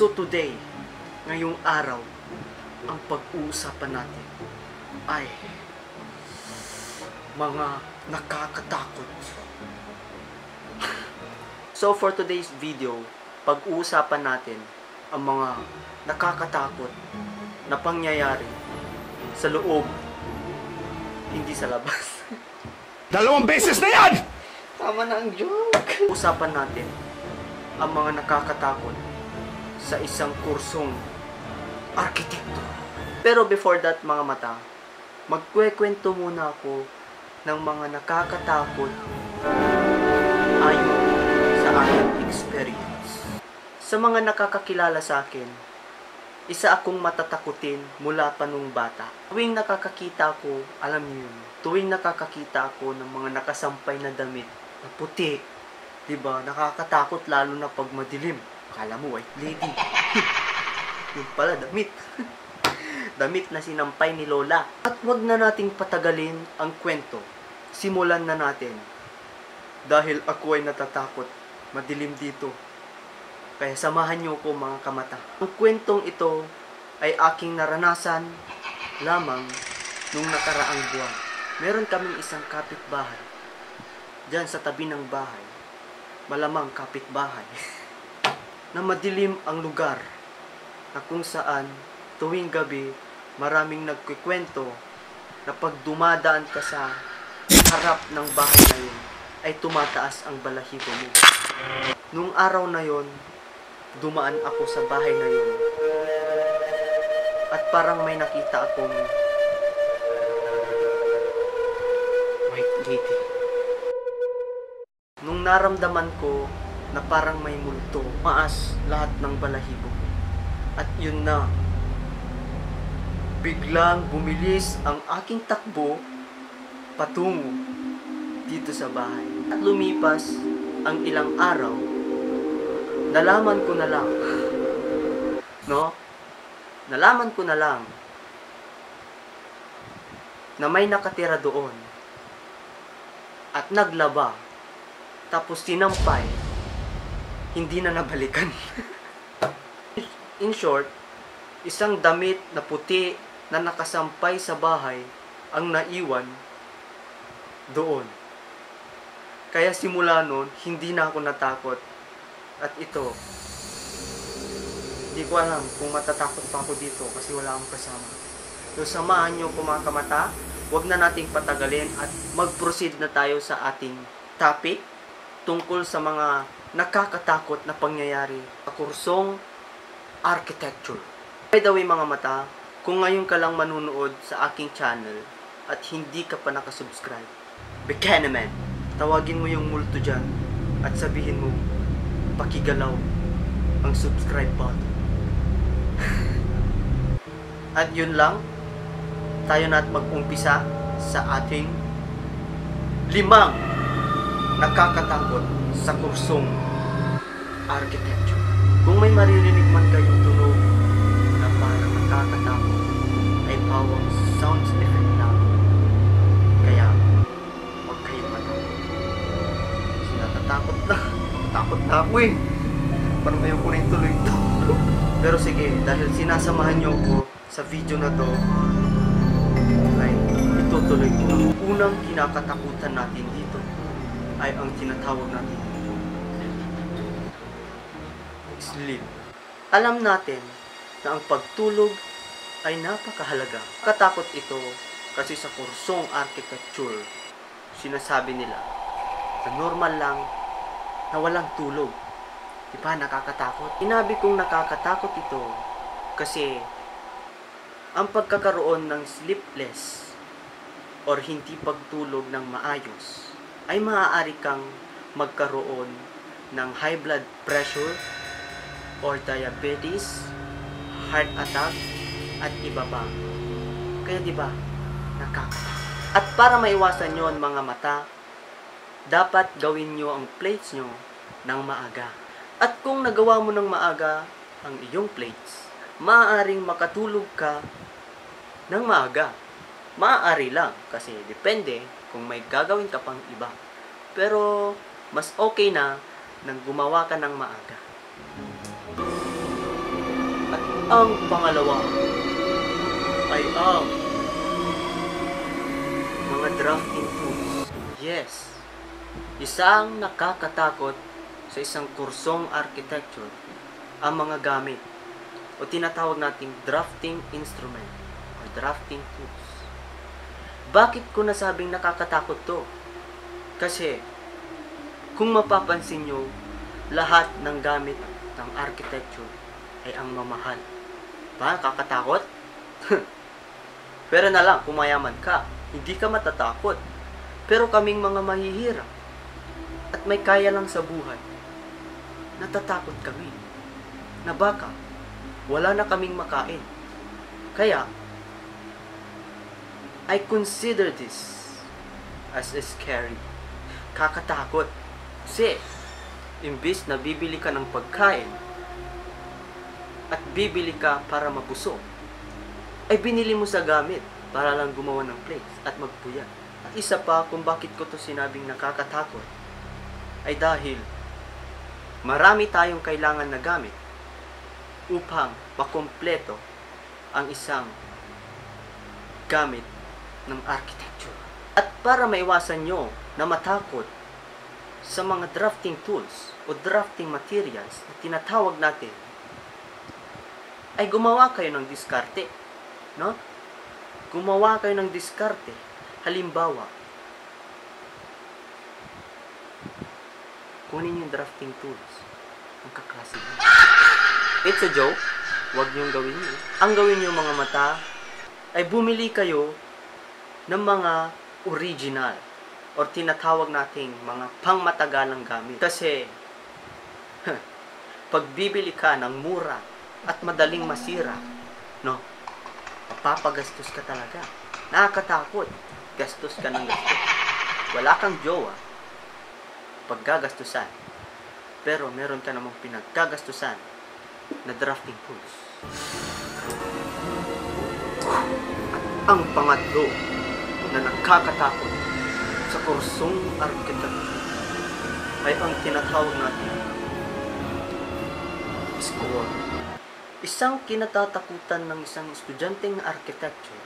So today, ngayong araw, ang pag-uusapan natin ay mga nakakatakot. So for today's video, pag-uusapan natin ang mga nakakatakot na pangyayari sa loob, hindi sa labas. Dalawang beses na yan! Tama na ang joke. Usapan natin ang mga nakakatakot sa isang kursong arkitekto. Pero before that mga mata, magkwekwento muna ako ng mga nakakatakot ayon sa aking experience. Sa mga nakakakilala sa akin, isa akong matatakutin mula pa nung bata. Tuwing nakakakita ko, alam niyo yun, tuwing nakakakita ako ng mga nakasampay na damit na puti, 'di ba? Nakakatakot lalo na pag madilim. Akala mo white lady. Yung pala damit. damit na sinampay ni Lola. At wag na nating patagalin ang kwento. Simulan na natin. Dahil ako ay natatakot. Madilim dito. Kaya samahan niyo ko mga kamata. Ang kwentong ito ay aking naranasan lamang nung nakaraang buwan. Meron kaming isang kapitbahay. Diyan sa tabi ng bahay. Malamang kapitbahay. na madilim ang lugar na kung saan tuwing gabi maraming nagkikwento na pag dumadaan ka sa harap ng bahay na yun ay tumataas ang balahibo mo. Nung araw na yon, dumaan ako sa bahay na yun at parang may nakita akong white lady. Naramdaman ko na parang may multo, maas lahat ng balahibo. At yun na, biglang bumilis ang aking takbo patungo dito sa bahay. At lumipas ang ilang araw, nalaman ko na lang, no? Nalaman ko na lang na may nakatira doon at naglaba tapos sinampay hindi na nabalikan. In short, isang damit na puti na nakasampay sa bahay ang naiwan doon. Kaya simula noon, hindi na ako natakot. At ito, hindi ko alam kung matatakot pa ako dito kasi wala akong kasama. So samahan niyo po mga kamata, huwag na nating patagalin at mag-proceed na tayo sa ating topic tungkol sa mga nakakatakot na pangyayari sa kursong architecture. By the way mga mata, kung ngayon ka lang manunood sa aking channel at hindi ka pa nakasubscribe, beka naman, tawagin mo yung multo dyan at sabihin mo, pakigalaw ang subscribe button. at yun lang, tayo na at mag-umpisa sa ating limang nakakatakot sa kursong architecture. Kung may maririnig man kayong tunog na parang nakakatakot, ay pawang sounds effect lang. Kaya, huwag kayong matakot. Kasi natatakot na. Takot na ako eh. Parang ayaw ko na yung tuloy ito. Pero sige, dahil sinasamahan niyo ako sa video na to, ay itutuloy ko. Ang unang kinakatakutan natin dito ay ang tinatawag natin sleep. Alam natin na ang pagtulog ay napakahalaga. Katakot ito kasi sa kursong architecture, sinasabi nila na normal lang na walang tulog. Di ba nakakatakot? Inabi kong nakakatakot ito kasi ang pagkakaroon ng sleepless or hindi pagtulog ng maayos ay maaari kang magkaroon ng high blood pressure or diabetes, heart attack, at iba pa. Kaya di ba, nakakatakot. At para maiwasan yon mga mata, dapat gawin nyo ang plates nyo ng maaga. At kung nagawa mo ng maaga ang iyong plates, maaaring makatulog ka ng maaga. Maaari lang kasi depende kung may gagawin ka pang iba. Pero mas okay na nang gumawa ka ng maaga. At ang pangalawa ay ang mga drafting tools. Yes, isang nakakatakot sa isang kursong architecture ang mga gamit o tinatawag nating drafting instrument or drafting tools. Bakit ko nasabing nakakatakot to? Kasi kung mapapansin nyo, lahat ng gamit ng architecture ay ang mamahal. Ba, kakatakot? Pero na lang, kung mayaman ka, hindi ka matatakot. Pero kaming mga mahihirap at may kaya lang sa buhay, natatakot kami na baka wala na kaming makain. Kaya, I consider this as scary. Kakatakot. Kasi, imbis na bibili ka ng pagkain at bibili ka para mabusog, ay binili mo sa gamit para lang gumawa ng plates at magpuyat. At isa pa kung bakit ko to sinabing nakakatakot ay dahil marami tayong kailangan na gamit upang makompleto ang isang gamit ng architecture. At para maiwasan nyo na matakot sa mga drafting tools o drafting materials na tinatawag natin, ay gumawa kayo ng diskarte. No? Gumawa kayo ng diskarte. Halimbawa, kunin yung drafting tools. Ang kaklase nyo. It's a joke. Huwag niyong gawin yun. Ang gawin niyo mga mata ay bumili kayo ng mga original or tinatawag nating mga pangmatagalang gamit. Kasi, pag bibili ka ng mura at madaling masira, no, mapapagastos ka talaga. Nakakatakot. Gastos ka ng gastos. Wala kang jowa. Paggagastusan. Pero meron ka namang pinagkagastusan na drafting tools. At ang pangatlo na nakakatakot sa kursong architecture ay ang tinatawag natin score. Isang kinatatakutan ng isang estudyanteng architecture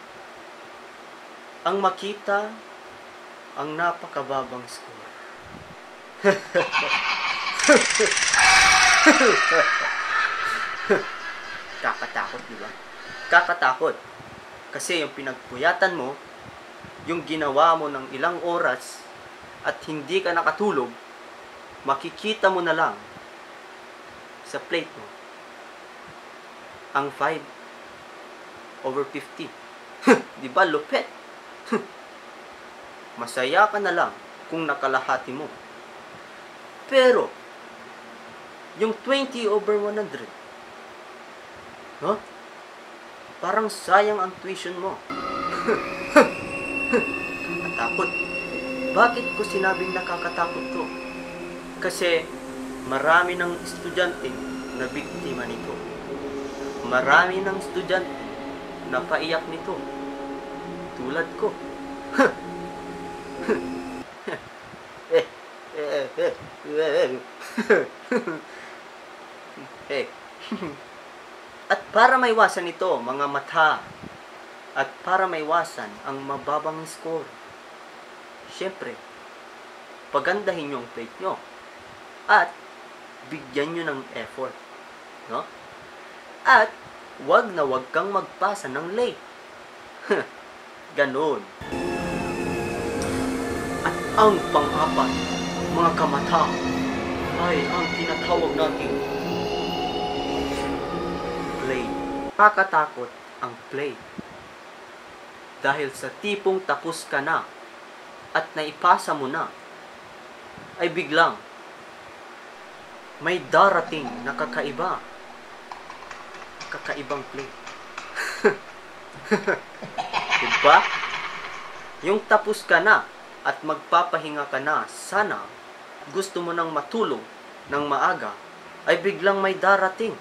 ang makita ang napakababang score. Kakatakot, di ba? Kakatakot. Kasi yung pinagpuyatan mo, yung ginawa mo ng ilang oras at hindi ka nakatulog, makikita mo na lang sa plate mo ang 5 over 50. di ba, lupet? Masaya ka na lang kung nakalahati mo. Pero, yung 20 over 100, no? Parang sayang ang tuition mo. Nakakatakot. Bakit ko sinabing nakakatakot to? Kasi marami ng estudyante na biktima nito. Marami ng estudyante na paiyak nito. Tulad ko. eh, eh, eh, eh. At para maiwasan ito, mga mata, at para maiwasan ang mababang score, syempre, pagandahin nyo ang plate nyo. At, bigyan nyo ng effort. No? At, wag na wag kang magpasa ng late. Ganon. At ang pang-apat, mga kamata, ay ang tinatawag nating play. Kakatakot ang play. Dahil sa tipong tapos ka na at naipasa mo na, ay biglang may darating na kakaiba. Kakaibang play. diba? Yung tapos ka na at magpapahinga ka na, sana gusto mo nang matulog ng maaga, ay biglang may darating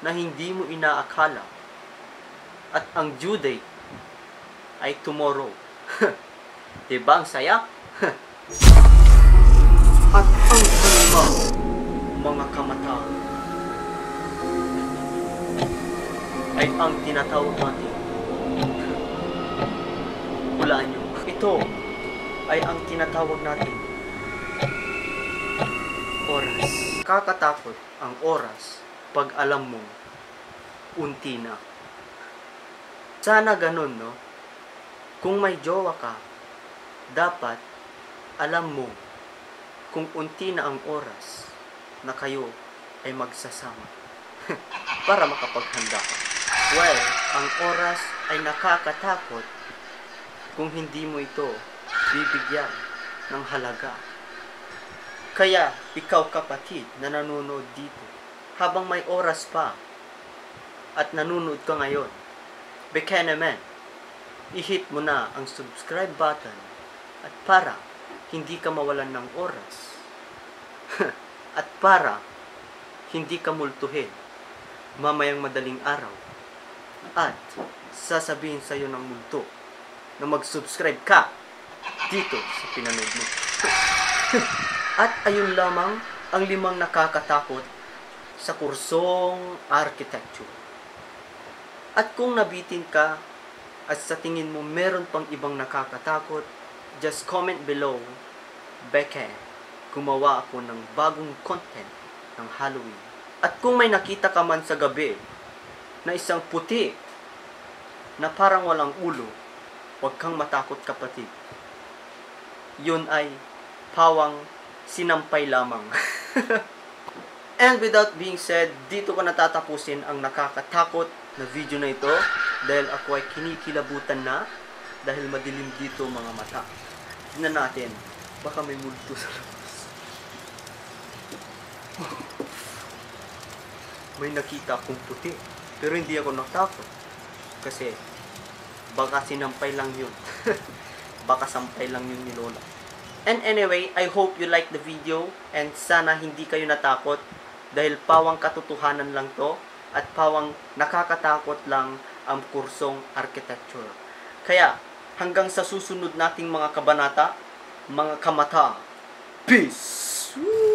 na hindi mo inaakala. At ang due date ay tomorrow. diba ang saya? At Ha, mga kamata ay ang tinatawag natin. Hulaan nyo. Ito ay ang tinatawag natin. Oras. Kakatakot ang oras pag alam mo unti na. Sana ganun, no? Kung may jowa ka, dapat alam mo kung unti na ang oras na kayo ay magsasama para makapaghanda ka. Well, ang oras ay nakakatakot kung hindi mo ito bibigyan ng halaga. Kaya, ikaw kapatid na nanonood dito, habang may oras pa at nanonood ka ngayon, baka naman, i-hit mo na ang subscribe button at para hindi ka mawalan ng oras at para hindi ka multuhin mamayang madaling araw at sasabihin sa iyo ng multo na mag-subscribe ka dito sa pinanood mo. at ayun lamang ang limang nakakatakot sa kursong architecture. At kung nabitin ka at sa tingin mo meron pang ibang nakakatakot, just comment below, Beke, gumawa ako ng bagong content ng Halloween. At kung may nakita ka man sa gabi na isang puti na parang walang ulo, huwag kang matakot kapatid. Yun ay pawang sinampay lamang. And without being said, dito ko natatapusin ang nakakatakot na video na ito dahil ako ay kinikilabutan na dahil madilim dito mga mata. Tingnan natin, baka may multo sa labas. May nakita akong puti, pero hindi ako natakot. Kasi, baka sinampay lang yun. baka sampay lang yun ni Lola. And anyway, I hope you like the video and sana hindi kayo natakot dahil pawang katotohanan lang to at pawang nakakatakot lang ang kursong architecture. Kaya, hanggang sa susunod nating mga kabanata, mga kamata, peace! Woo!